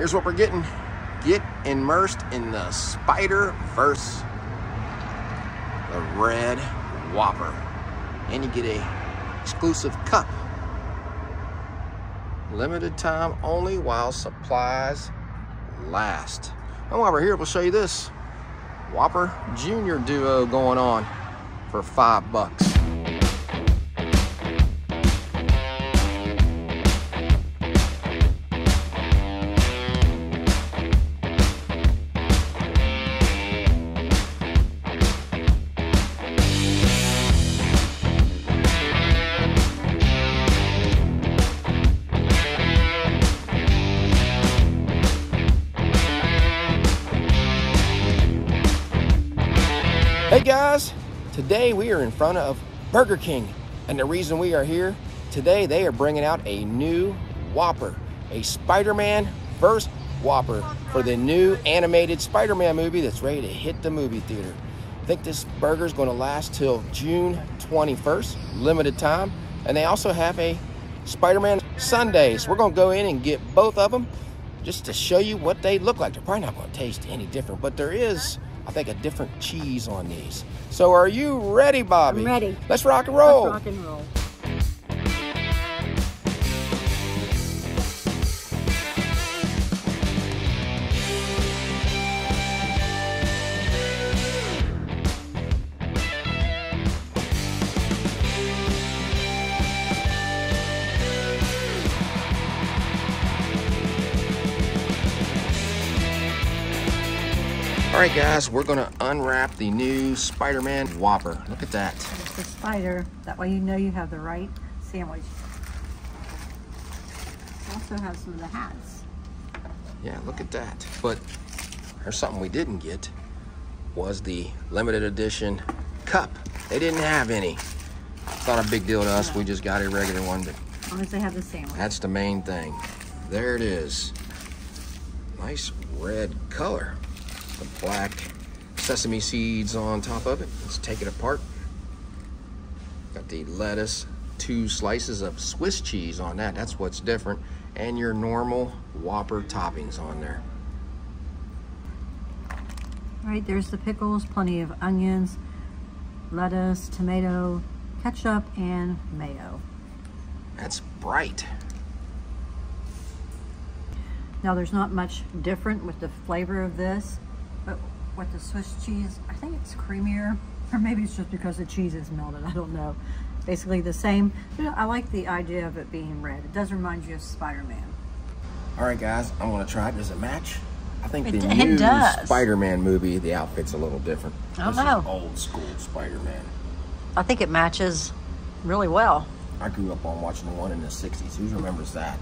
Here's what we're getting. Get immersed in the Spider-Verse. The Red Whopper. And you get a exclusive cup. Limited time only while supplies last. And while we're here, we'll show you this Whopper Junior Duo going on for five bucks. Guys, today we are in front of Burger King, and the reason we are here today, they are bringing out a new Whopper, a Spider-Man first Whopper for the new animated Spider-Man movie that's ready to hit the movie theater. I think this burger is going to last till June 21st, limited time, and they also have a Spider-Man Sundae. So we're going to go in and get both of them just to show you what they look like. They're probably not going to taste any different, but there is I think, a different cheese on these. So are you ready, Bobby? I'm ready. Let's rock and roll. Let's rock and roll. All right, guys, we're gonna unwrap the new Spider-Man Whopper. Look at that. There's the spider. That way you know you have the right sandwich. Also has some of the hats. Yeah, look at that. But there's something we didn't get was the limited edition cup. They didn't have any. It's not a big deal to us. We just got a regular one, but As long as they have the sandwich. that's the main thing. There it is. Nice red color. The black sesame seeds on top of it. Let's take it apart. Got the lettuce, two slices of Swiss cheese on that. That's what's different. And your normal Whopper toppings on there. All right, there's the pickles, plenty of onions, lettuce, tomato, ketchup, and mayo. That's bright. Now there's not much different with the flavor of this, with the Swiss cheese, I think it's creamier, or maybe it's just because the cheese is melted, I don't know. Basically the same. You know, I like the idea of it being red. It does remind you of Spider-Man. All right, guys, I'm gonna try it. Does it match? I think It the it new. Spider-Man movie, the outfit's a little different. I don't this know. old school Spider-Man. I think it matches really well. I grew up on watching the one in the 60s. Who remembers that?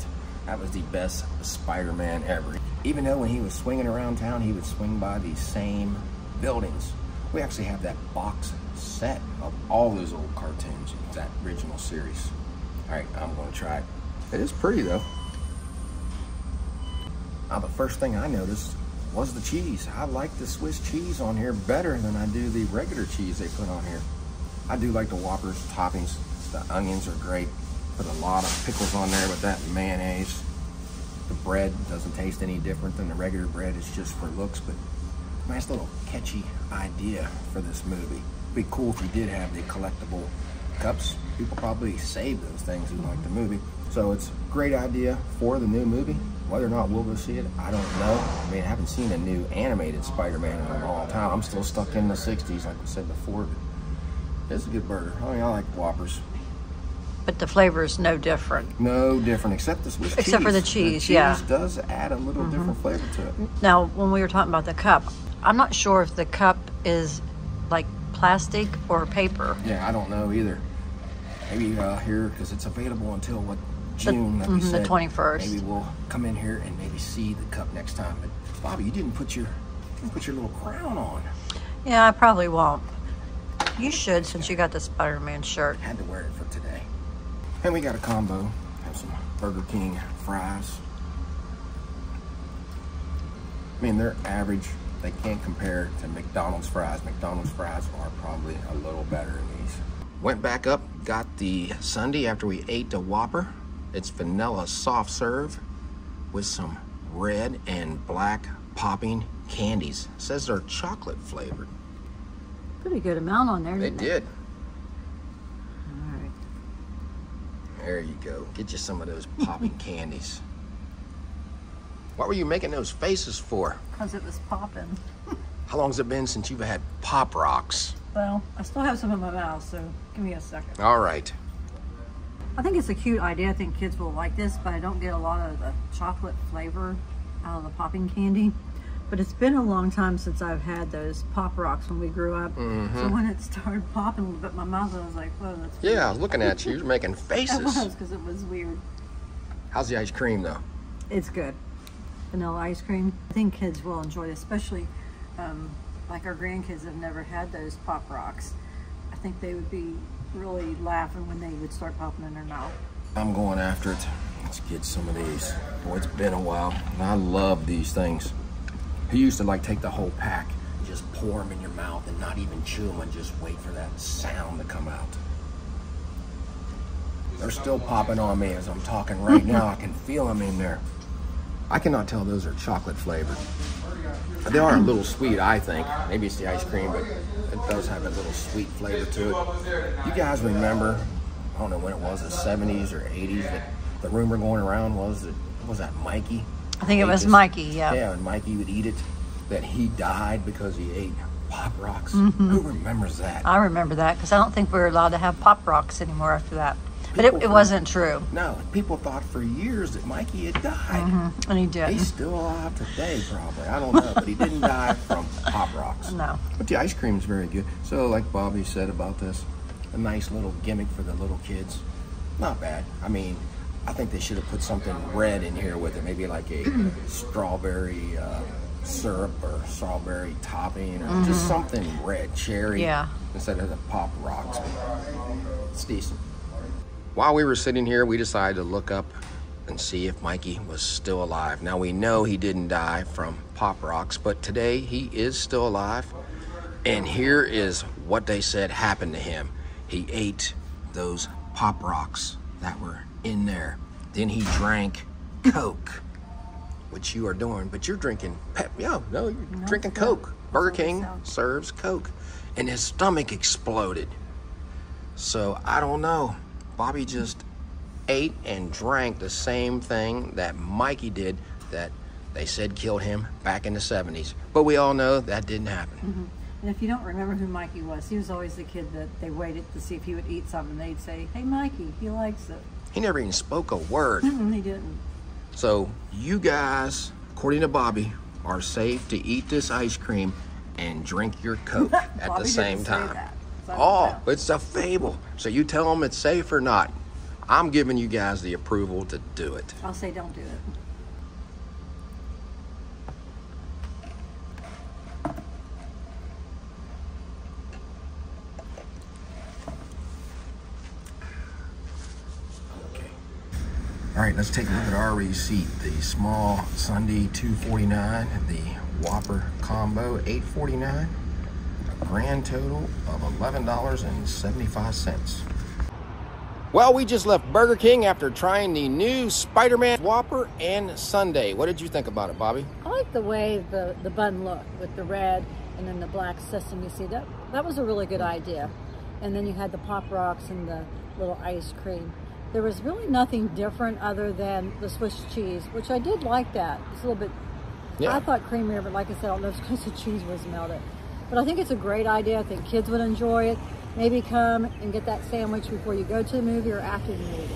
That was the best Spider-Man ever. Even though when he was swinging around town, he would swing by these same buildings. We actually have that box set of all those old cartoons, that original series. All right, I'm gonna try it. It is pretty though. Now the first thing I noticed was the cheese. I like the Swiss cheese on here better than I do the regular cheese they put on here. I do like the Whoppers toppings. The onions are great. Put a lot of pickles on there with that mayonnaise. The bread doesn't taste any different than the regular bread. It's just for looks, but nice little catchy idea for this movie. Be cool if you did have the collectible cups. People probably save those things who like the movie. So it's a great idea for the new movie. Whether or not we'll go see it, I don't know. I mean, I haven't seen a new animated Spider-Man in a long time. I'm still stuck in the 60s, like we said before. It's a good burger. Oh, I mean, I like Whoppers. But the flavor is no different. No different, except the Swiss cheese. Except for the cheese, the yeah. cheese does add a little different flavor to it. Now, when we were talking about the cup, I'm not sure if the cup is like plastic or paper. Yeah, I don't know either. Maybe uh, here, because it's available until what June, like we mhm, the 21st. Maybe we'll come in here and maybe see the cup next time. But Bobby, you didn't put your you didn't put your little crown on. Yeah, I probably won't. You should since you got the Spider-Man shirt. Had to wear it for today. And we got a combo. Have some Burger King fries. I mean, they're average. They can't compare to McDonald's fries. McDonald's fries are probably a little better than these. Went back up, got the Sundae after we ate the Whopper. It's vanilla soft serve with some red and black popping candies. It says they're chocolate flavored. Pretty good amount on there. They did. All right. There you go. Get you some of those popping candies. What were you making those faces for? Because it was popping. How long's it been since you've had Pop Rocks? Well, I still have some in my mouth, so give me a second. All right. I think it's a cute idea. I think kids will like this, but I don't get a lot of the chocolate flavor out of the popping candy. But it's been a long time since I've had those pop rocks when we grew up. So when it started popping a little bit my mouth, I was like, whoa, that's weird. Yeah, I was looking at you. You're making faces. It was because it was weird. How's the ice cream though? It's good. Vanilla ice cream. I think kids will enjoy it, especially um, like our grandkids have never had those pop rocks. I think they would be really laughing when they would start popping in their mouth. I'm going after it. Let's get some of these. Boy, it's been a while. And I love these things. He used to like take the whole pack, and just pour them in your mouth and not even chew them and just wait for that sound to come out. They're still popping on me as I'm talking right now. I can feel them in there. I cannot tell those are chocolate flavored. They are a little sweet, I think. Maybe it's the ice cream, but it does have a little sweet flavor to it. You guys remember, I don't know when it was, the 70s or 80s, that the rumor going around was that, was that Mikey? I think it was this- Mikey, yeah. Yeah, and Mikey would eat it, that he died because he ate Pop Rocks. Mm-hmm. Who remembers that? I remember that because I don't think we were allowed to have pop rocks anymore after that. But it, it wasn't true. No, people thought for years that Mikey had died. Mm-hmm. And he did. He's still alive today, probably. I don't know, but he didn't die from Pop Rocks. No. But the ice cream is very good. So, like Bobby said about this, a nice little gimmick for the little kids. Not bad. I mean, I think they should have put something red in here with it, maybe like a strawberry uh, syrup or strawberry topping, or just something red, cherry, Mm-hmm. Yeah. instead of the Pop Rocks. It's decent. While we were sitting here, we decided to look up and see if Mikey was still alive. Now we know he didn't die from Pop Rocks, but today he is still alive. And here is what they said happened to him. He ate those Pop Rocks that were in there. Then he drank Coke, which you are doing, but you're drinking Pep. Yeah, no, you're drinking it's not. Coke. Burger That's what it King sounds- serves Coke. And his stomach exploded. So I don't know. Bobby just ate and drank the same thing that Mikey did that they said killed him back in the 70s. But we all know that didn't happen. Mm-hmm. And if you don't remember who Mikey was, he was always the kid that they waited to see if he would eat something. They'd say, "Hey, Mikey, he likes it." He never even spoke a word. He didn't. So you guys, according to Bobby, are safe to eat this ice cream and drink your Coke at the same time. so Oh, it's a fable. So you tell them it's safe or not. I'm giving you guys the approval to do it. I'll say, "Don't do it." All right, let's take a look at our receipt. The small Sundae 249 and the Whopper combo 849. A grand total of $11.75. Well, we just left Burger King after trying the new Spider-Man Whopper and Sundae. What did you think about it, Bobby? I like the way the, the bun looked with the red and then the black sesame seed. That, that was a really good idea. And then you had the Pop Rocks and the little ice cream. There was really nothing different other than the Swiss cheese, which I did like that. It's a little bit, Yeah. I thought creamier, but like I said, I don't know if it's because the cheese was melted. But I think it's a great idea. I think kids would enjoy it. Maybe come and get that sandwich before you go to the movie or after the movie.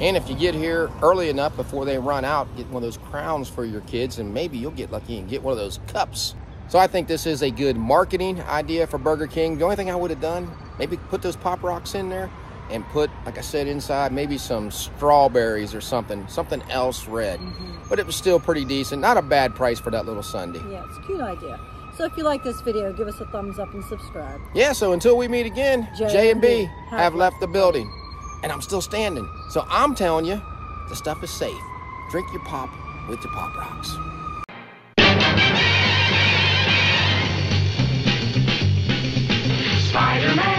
And if you get here early enough before they run out, get one of those crowns for your kids, and maybe you'll get lucky and get one of those cups. So I think this is a good marketing idea for Burger King. The only thing I would have done, maybe put those Pop Rocks in there and put, like I said, inside maybe some strawberries or something, something else red. Mm-hmm. But it was still pretty decent. Not a bad price for that little Sundae. Yeah, it's a cute idea. So if you like this video, give us a thumbs up and subscribe. Yeah, so until we meet again, J J and B and B have left the building. And I'm still standing. So I'm telling you, the stuff is safe. Drink your pop with your Pop Rocks. Spider-Man.